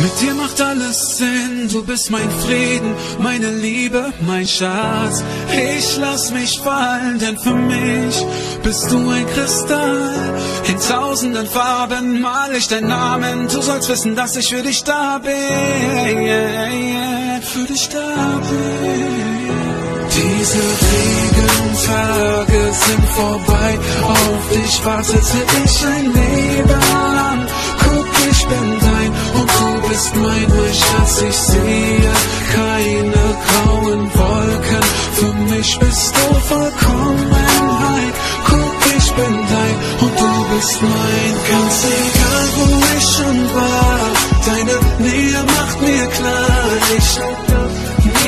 Mit dir macht alles Sinn, du bist mein Frieden, meine Liebe, mein Schatz. Ich lass mich fallen, denn für mich bist du ein Kristall. In tausenden Farben mal ich deinen Namen, du sollst wissen, dass ich für dich da bin. Für dich da bin. Diese Regentage sind vorbei, auf dich wartete ich ein Leben lang. Mein, Schatz. Ich sehe keine grauen Wolken, für mich bist du Vollkommenheit. Guck, ich bin dein und du bist mein, ganz egal wo ich schon war. Deine Nähe macht mir klar, ich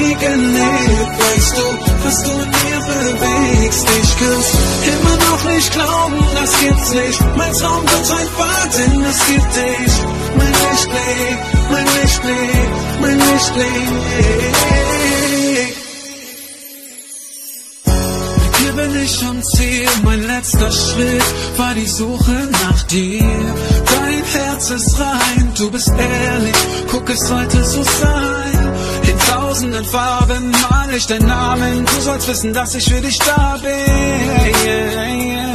nie gelebt, weißt du, was du in mir bewegst. Ich kann's immer noch nicht glauben, das gibt's nicht. Mein Traum wird ein wahr, denn es gibt dich. Mein Mit dir bin ich am Ziel, mein letzter Schritt war die Suche nach dir. Dein Herz ist rein, du bist ehrlich, guck, es sollte so sein. In tausenden Farben mal ich deinen Namen, du sollst wissen, dass ich für dich da bin.